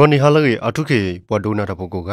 ဝနီဟာလကေအထုခေဘွာဒိုနာတပုကိုက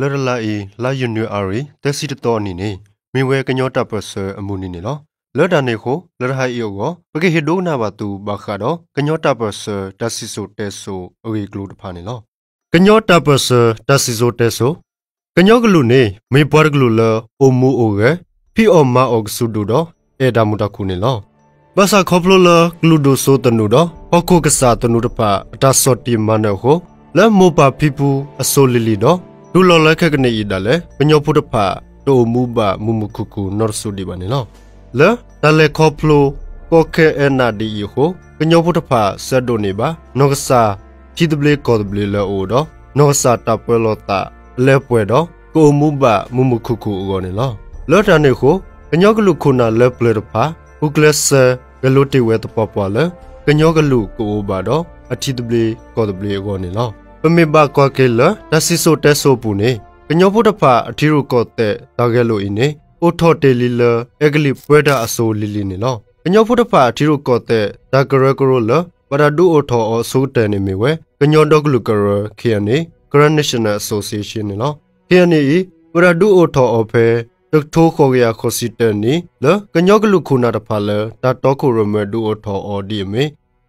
လရလာအီလာယွန်နူအာရီတက်စီတတော်နီနေမင်ဝဲကညောတပ်ပစအမှုနီနေလောလဒနေခိုလရဟိုင်ယောကိုပကေဟေဒိုနာဘတူဘခါတော့ကညောတပ်ပစတက်စီဆိုတဲဆိုအဝေဂလူတဖာနေလောကညောတပ်ပစတက်စီဆိုတဲဆိုကညောကလူနေမေပွားကလူလာအိုမူအိုကေဖီအော်မာအော့ဆုဒူတော့အေဒါမူတခုနေလောဘာသာခေါပလိုလာဂလူဒိုဆိုတနူတော့ဟောခိုကစားတနူတပါအတာစော့တီမနဟို လဲမောပါဖီပူအစိုးလီလီတော့ဒူလော်လက်ခက်ကနေဤဒါလဲပညောဖုတဖာတိုမူပါမူမခုကူနော်ဆူဒီပါနေလောလဲဒါလဲခေါပလိုကိုခဲအနာဒီဟိုပညောဖုတဖာဆက်ဒိုနေပါနောကစာချီတဘလေကောတဘလေလောတော့နောစာတပလောတာလဲပွဲတော့ကိုမူပါမူမခုကူအောနေလောလော်တာနေခိုပညောကလူခုနာလဲပလေတဖာဥကလဆာဂလိုတီဝဲတပပွားလဲပညောကလူကိုဘာတော့အချီတဘလေကောတဘလေအောနေလော ပမေဘကွာကေလဒါစီဆိုတက်ဆိုပူနေကညောဖို့တဖာအထီရုကောတဲ့တာဂဲလိုအင်းနေအိုထော်တေလီလအဂလီပွဲဒါအဆိုလီလီနေလောကညောဖို့တဖာအထီရုကောတဲ့ဒါဂရဂရိုလပရာဒူအိုထော်အဆိုတဲနေမီဝဲကညောဒေါဂလူကရခေယနေ Grand National Association နေလောခေယနေပရာဒူအိုထော်အဖဲတထိုးခေါ်ရခေါ်စီတန်နီလကညောကလူခုနာတဖာလတာတော့ခုရမဒူအိုထော်အော်ဒီမေ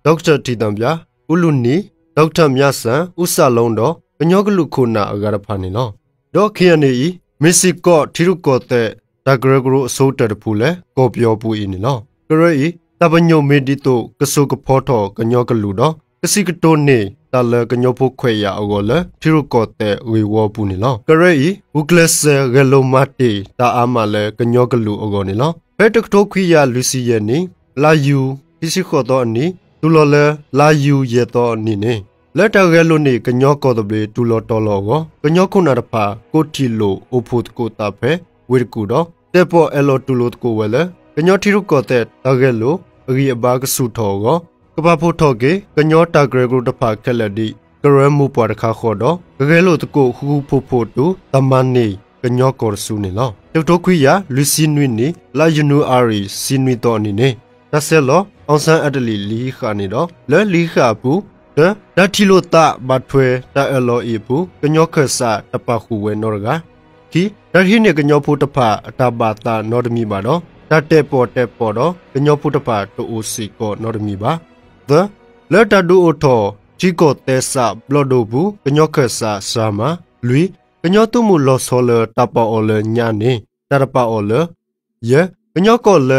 ဒေါက်တာတီတံပြဥလူနီ ဒေါက်တာမြတ်ဆန်ဥဆလုံးတော့ပညောကလူခုနာအဂရဖာနေလောဒေါခိယနေဤမစ္စည်းကောထီရုကောတဲ့ဒါဂရဂရုအစိုးတတဖူလဲကောပြောပူဤနေလောကရဤတပညုံမေဒီတိုကဆုကဖောထောကညောကလူတော့ကစီကတိုနေတာလကညောဖို့ခွေရအောလေထီရုကောတဲ့ဝေဝပူနေလောကရဤဥကလစဂလိုမတီတာအာမလဲကညောကလူအောနေလောဘဲတကတိုခွေရလူစီယနီလာယူဒီစီခေါ်တော့အနီ တူလော်လဲလာယူရတော့နိနေလက်တရဲလို့နေကညောကောတဘေတူလော်တော်လောကိုကညောခုနာတဖာကိုတီလိုအိုဖို့ကိုတာဖဲဝေကူတော့တက်ပေါ်အလောတူလို့ကိုဝဲလဲကညောထီရုကောတဲ့တရဲလို့အဂီအဘာကဆုထောကိုကပဖို့ထောကေကညောတာဂရဂရုတဖာခက်လက်ဒီကရမှုပွားတခါခေါ်တော့ကခဲလို့တကိုဟူဟူဖို့ဖို့တူတမန်နေကညောကောဆူနေလောတုတ်တော့ခွေရလူစီနွိနေလာယူနူအာရီစီနွိတော့အနေနဲ့ဒါဆက်လော အောင်ဆန်းအတလီလီခါနေတော့လဲလီခါဘူးဒဒတီလိုတာဘတ်ထွေတာအလောအီဘူးကညောခဆာတပခုဝဲနော်ရကခီဒဟိနေကညောဖို့တဖအတဘာတာနော်ဒမီပါတော့တတက်ပေါ်တက်ပေါ်တော့ကညောဖို့တဖတိုအိုစီကောနော်ဒမီပါသလက်တဒူအိုထောချီကိုတဲဆာဘလော့ဒိုဘူးကညောခဆာဆာမလူကညောတုမှုလောဆောလတပအောလညာနေတရပအောလယေကညောကောလ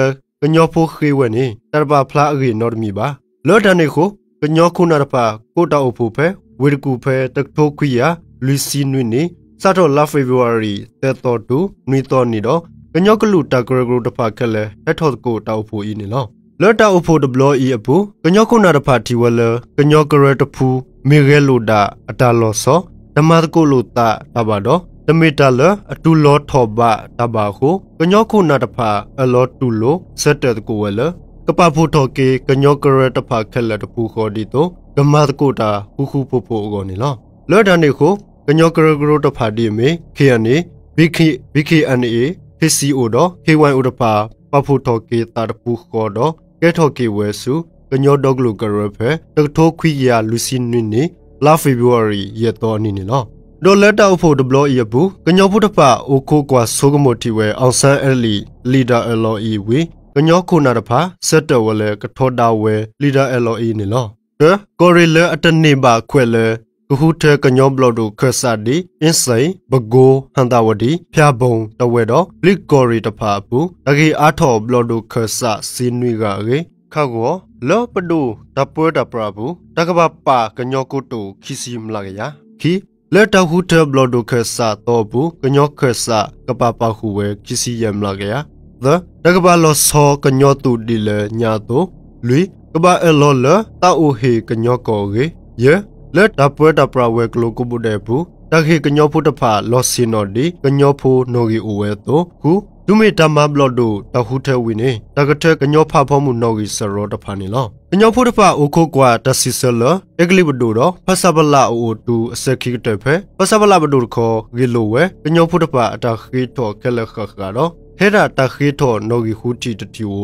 ကညောဖို့ခေဝနေတရပဖလာအဂီနော်ဒမီပါလော်တနေကိုကညောခုနာတပါကိုတောက်ဖို့ဖဲဝေကူဖဲတထိုခွီယာလူစီနွိနေစတော့လာဖေဗူအာရီတဲတော်တူနွိတော်နေတော့ကညောကလူတဂရဂရတဖာခက်လဲလက်ထော်ကိုတောက်ဖို့ဤနေလောလော်တောက်ဖို့ဒဘလဤအပူကညောခုနာတဖာတီဝလကညောကရတဖူမေရဲလိုတာအတာလောဆောဓမ္မတကုလိုတာတပါတော့ တမီတာလအတူလောထောဘတပါခုကညောခုနာတဖာအလောတူလိုစက်တဲ့ကိုဝဲလကပဖို့တော့ကေကညောကရတဖာခက်လက်တပူခေါ်ဒီတော့ဓမ္မတကုတာဟူဟူပို့ပို့အောနေလောလော်ဒန်နေကိုကညောကရဂရတဖာဒီမေခေယနေဘီခီဘီခီအန်အေ PCO တော့ K1 ဥတဖာပဖို့တော့ကေတာတပူခေါ်တော့ကဲထော်ကေဝဲစုကညောဒေါဂလူကရဖဲတထိုးခွီယာလူစီနွိနေလာဖေဗူအာရီရတော့နေနေလော ဒေါ်လက်တောက်ဖို့ဒဘလရဘူးကညောဖုတဖာအိုခိုကွာဆိုကမိုတီဝဲအောင်ဆန်းအလီလီဒါအလော်အီဝေကညောခုနာတဖာစက်တော်ဝလဲကထောတာဝဲလီဒါအလော်အီနေလောကကိုရီလအတနေပါခွဲလဲကခုထဲကညောဘလော့ဒိုခဆာဒီအင်းဆိုင်ဘဂိုဟန်တာဝဒီဖျာဘုံတဝဲတော့လစ်ကိုရီတဖာပူအကေအာထောဘလော့ဒိုခဆာစီနွေကရေခါကောလောပဒိုတပွဲတပရာဘူးတကဘာပါကညောကုတူခီစီမလာကရခီ လက်တဟုထဘလော့ဒိုခဆာတော့ဘူးကညောခဆာကပပခုဝဲခီစီယမလာကရ the တကဘာလောဆောကညောတူဒီလေညာတိုလူကဘာအလောလတာအိုဟေကညောကောရေယေလက်တပွဲတပရဝဲကလိုကိုပုတဲ့ဘူးတခေကညောဖုတဖာလောစီနိုဒီကညောဖူနိုဂီအိုဝဲတိုခု ဒုမေတမဘလော့ဒိုတခုထဲဝီနေတကထဲကညောဖဖောမှုနိုဂီဆရောတဖာနေလောကညောဖုတဖာအိုခိုကွာတစီဆလအဂလိဘဒိုတော့ဖဆဘလာအိုတူအစခိကတဲ့ဖဲဖဆဘလာဘဒိုခေါ်ဂီလိုဝဲကညောဖုတဖာအတခိထောကလခခကတော့ဟဲရာတခိထောနိုဂီဟူတီတတီဝ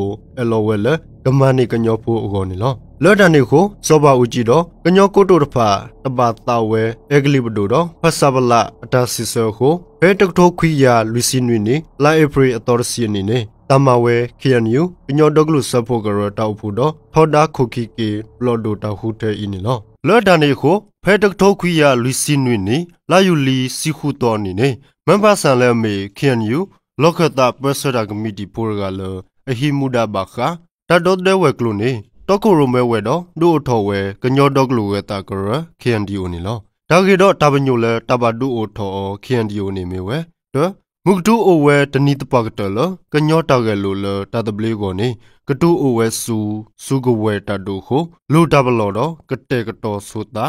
အလောဝဲလကမနိကညောဖို့အောနေလော လော်ဒန်နေကိုစောပါဦးကြည့်တော့ကညောကိုတိုတဖာတပါတာဝဲအဂလိဘဒိုတော့ဖဆာဘလာအတာစီဆာကိုဘဲတက်ထိုခွီယာလူစီနွီနေလာအေပရီအတော်စီနေနေတမဝဲ KNU ကညောဒဂလူဆဖို့ကရတောက်ဖို့တော့ထော်ဒါခုခီကေဘလော်ဒိုတာဟုတဲအင်းနော်လော်ဒန်နေကိုဖဲတက်ထိုခွီယာလူစီနွီနေလာယူလီစီခုတော်နေနေမန်ပါဆန်လဲမေ KNU လောကတာပစရာကမီတီပိုရကလအဟိမူဒဘာခာတတ်တော့တဲ့ဝဲကလူနေ တောက်ကိုရုံမဲဝဲတော့ဒို့ထော်ဝဲကညောဒေါကလူဝဲတာကရ KNDO နေလောဒါကေတော့တပညိုလဲတပဒူအိုထော် KNDO နေမေဝဲတော့မုကတူအိုဝဲတနီတပကတလကညောတာကဲလိုလတတပလေးကိုနေကတူအိုဝဲဆူဆူကဝဲတဒိုခိုလိုတပလောတော့ကတဲ့ကတော်ဆိုတာ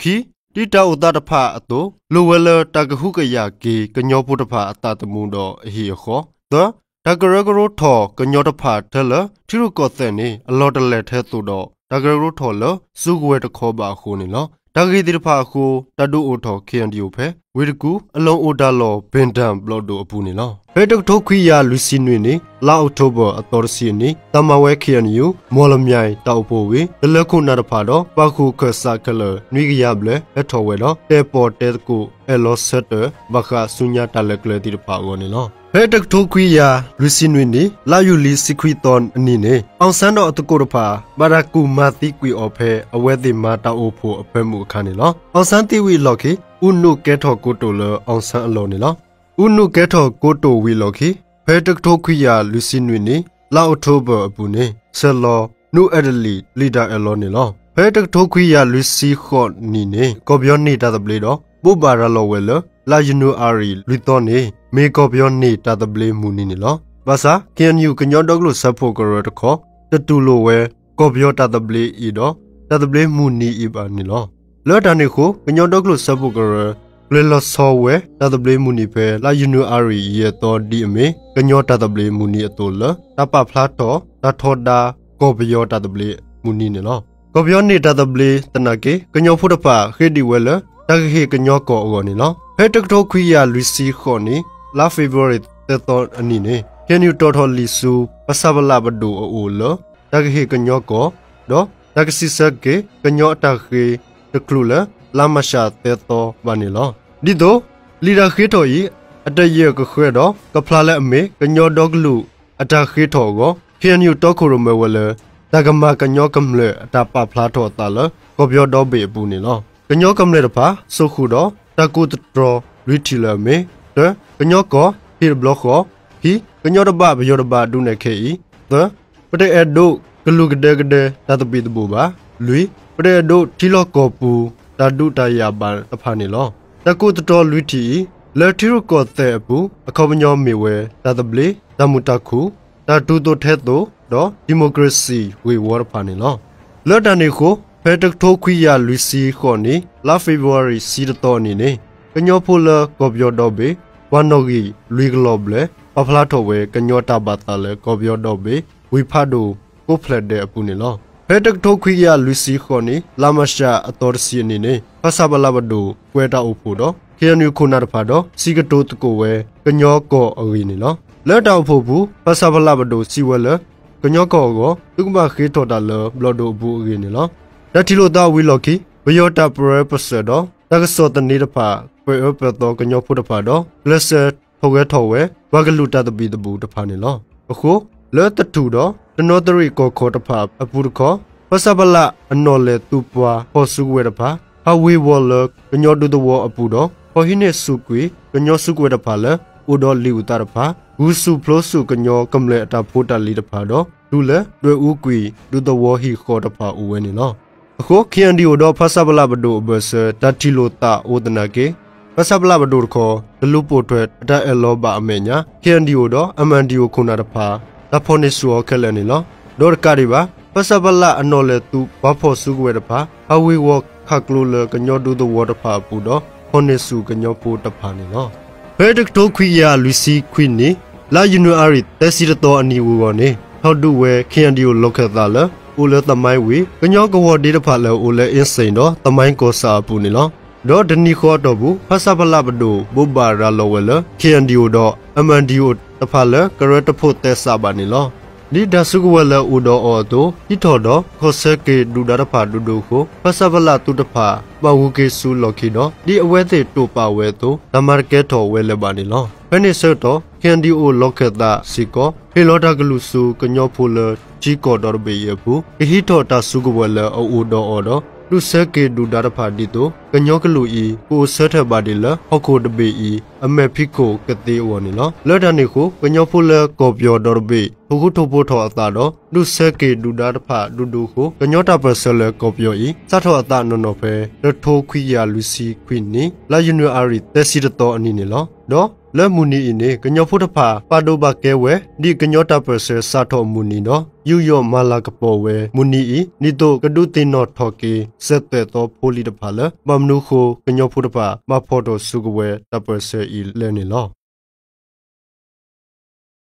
ခီတိတောဥတတဖအတုလိုဝဲလတကဟုကရကေကညောပုတဖအတတမှုတော့အဟိခောသော တကရကရိုထောကညောတဖာထလထီရုကောတဲ့နေအလော်တလက်ထဲသို့တော့တကရကရိုထောလစုကွယ်တခေါ်ပါခုနေလောတကီတိဖာခုတတုအိုထော KNDO ဖဲဝေတကူအလုံးအိုဒါလောဘင်ဒမ်ဘလော့ဒိုအပူနေလောဘဲတထုတ်ခွီယာလူစီနွေနေလာအောက်တိုဘာအတော်စီနေတမဝဲ KNU မော်လမြိုင်တောက်ပိုဝေလလခုနာတဖာတော့ပခုခဆာကလနွေကရဘလအထော်ဝဲတော့တေပေါ်တေကူအလောဆက်တဘခဆုညာတလကလေတိဖာဝနေလော ဘဲတက်ထိုခွီယာလူစင်ဝင်းနီလာယူလီစီခွီတွန်အနီနေအောင်ဆန်းတော့အတကိုရဖာဘာရာကူမာတိကွီအော်ဖဲအဝဲတိမာတာအိုဖို့အဖဲမှုအခါနေလောအောင်ဆန်းတိဝီလော်ခေဥနုကဲထော်ကိုတိုလအောင်ဆန်းအလောနေလောဥနုကဲထော်ကိုတိုဝီလော်ခေဘဲတက်ထိုခွီယာလူစင်ဝင်းနီလာအောက်တိုဘာအပူနေဆယ်လောနုအဒလီလီဒါအလောနေလောဘဲတက်ထိုခွီယာလူစီခော့နီနေကောပြောနေတာတပလေတော့ ပုဘာရလောဝဲလလာယူနူအာရီလူတော်နေမေကောပြောနေတာတပလေမူနီနေလောဘာသာကန်ယူကညောဒေါကလိုဆပ်ဖို့ကရတခေါ်တတူလိုဝဲကောပြောတာတပလေဤတော့တတပလေမူနီဤပါနေလောလော်တန်နေကိုကညောဒေါကလိုဆပ်ဖို့ကရလေလဆောဝဲတတပလေမူနီဖဲလာယူနူအာရီရဲ့တော်ဒီအမေကညောတတပလေမူနီအတူလတပဖလာတော့တထောဒါကောပြောတတပလေမူနီနေလောကောပြောနေတာတပလေတနကေကညောဖုတဖခေဒီဝဲလ တခေကညောကောအောနေလောဖဲတကတိုခွီယာလူစီခေါနီလာဖေဗရီတတော်အနီနေကင်ယူတော်တော်လီဆူပစဗလာဘဒူအိုလတကဟေကညောကောဒေါတကစီစကေကညောတခေတကလူလာလာမရှာတေတော်ဘာနီလောဒီဒိုလီရာခေတော်ဤအတရကခွဲတော့ကဖလာလက်အမေကညောဒေါကလူအတခေတော်ကိုကင်ယူတော်ခိုရမဝလတကမကညောကမလအတပဖလာတော်တလကိုပြောတော့ဘေပူနီလော ကညောကမလေတဖာဆုခုတော့တကုတတော်ရီတီလာမေတကညောကောဟီဘလော့ခောဟီကညောတဘဘယောတဘဒုနေခေဤသပတေအဒုကလူကဒေကဒေတတပိတဘူပါလူပတေအဒုတီလောကောပူတဒုတယာပါတဖာနေလောတကုတတော်လူတီလက်ထီရကောတဲ့အပူအခေါပညောမေဝဲတတပလေတမူတခုတတူတိုထဲတိုတော့ဒီမိုကရေစီဝေဝါဖာနေလောလော်တန်နေကို ဖက်တက်ထိုခွီယာလူစီခေါ်နေလာဖေဗူအာရီစီတော်နေနေကညောဖိုလကောပြောတော့ဘေဝါနိုဂီလူဂလောဘလေပဖလာတော့ဝဲကညောတာဘာတာလေကောပြောတော့ဘေဝီဖာဒိုကိုဖလက်တဲ့အပူနေလောဖက်တက်ထိုခွီယာလူစီခေါ်နေလာမရှာအတော်စီနေနေဖဆာဘလာဘဒိုကွဲတာအုပ်ဖို့တော့ကေနူခုနာတဖာတော့စီကတိုတကိုဝဲကညောကောအဝီနေလောလက်တောက်ဖို့ဘူးဖဆာဘလာဘဒိုစီဝဲလကညောကောကိုဒုကမခေထော်တာလဘလဒိုဘူးအဝီနေလော လက်တီလိုတာဝီလော်ကီဘယောတာပရပစတော့တကစောတနေတဖာပွေအပတော့ကညောဖို့တဖာတော့လက်ဆက်ထောဝဲထောဝဲဝါကလူတတပီတပူတဖာနေလောအခုလဲတတူတော့တနောတရီကိုခေါ်တဖာအပူတခေါ်ပစပလာအနော်လေတူပွားဟောစုဝဲတဖာအဝေဝလကညောဒုတဝအပူတော့ဟောဟိနေစုကွေကညောစုကွေတဖာလဲဥဒေါ်လီဥတာတဖာဂူစုဖလိုစုကညောကမလေအတာဖိုတာလီတဖာတော့လူလဲတွေ့ဥကွေဒုတဝဟီခေါ်တဖာဥဝဲနေလော အခုခီယန်ဒီယိုတော့ဖဆပ်ပလာဘဒိုဘဆတတီလိုတာအိုဒနာကေဖဆပ်ပလာဘဒိုခေါ်ဒလူပိုထွဲအတအလောဘာအမေညာခီယန်ဒီယိုတော့အမန်ဒီယိုခုနာတဖာတဖိုနေဆူခဲလဲနေလောဒေါ်ကာရီဘာဖဆပ်ပလာအနော်လေတူဘဖို့စုကွဲတဖာအဝေဝခကလိုလကညောဒူဒဝတဖာပူတော့ဖိုနေဆူကညောပိုတဖာနေလောဘဲဒက်တိုခွီယာလူစီခွီနီလာယူနီအာရီတက်စီတော်အနီဝူကောနေဟောက်ဒူဝဲခီယန်ဒီယိုလောက်ခက်သားလား ဦးလဲသမိုင်းဝီကညောကဝဒီတဖာလဲဦးလဲအင်းစိန်တော့သမိုင်းကိုစာပူနေလောဒေါ်ဒနီခေါ်တော့ဘူးဖဆပလဘဒိုဘူဘာရာလောဝဲလ KNDO တော့ MNDO တဖာလဲကရတဖို့တဲစာပါနေလောဒီဒါစုကဝလဥဒောအောတိုဟိထော်တော့ခောဆဲကေဒူဒါရဖာဒူဒူကိုပစဗလာတုတဖာပဝုကေဆူလော်ခီတော့ဒီအဝဲသေးတိုပါဝဲတိုဒမာကဲထော်ဝဲလပါနေလောဖဲနေဆော့တော့ကန်ဒီအိုလော့ခက်တာစီကောဟေလော်တာဂလူဆူကညောဖိုလ ဂျီကောဒေါ်ဘေယဘူးဟိထော်တာစုကဝလအိုဒောအောတော့လူစကေဒူဒါရဖာဒီတိုကညောကလူဤကိုဆထဘာဒီလဟောက်ခိုတဘေဤအမေဖိခိုကတိဝနီလောလော်ဒန်နီကိုကညောဖူလကောပြောဒေါ်ဘေဟခုထုဖို့ထောအတာတော့လူစကေဒူဒါရဖာဒူဒူကိုကညောတာပဆလကောပြောဤစထောအတာနော်နော်ဖဲရထိုခွီယာလူစီခွီနီလာယူနီအာရီတက်စီတော်အနီနီလောနော် လက်မူနီအင်းကညောဖုတဖာပါဒိုဘကဲဝဲဒီကညောတာပဆစာထောမူနီနော်ယူယောမာလာကပေါ်ဝဲမူနီဤနီတိုကဒုတင်နော့ထော်ကေဇက်တဲ့တော့ပိုလီတဖာလမမနုခိုကညောဖုတဖာမဖော်တော်စုကဝဲတပဆဲဤလဲနေလော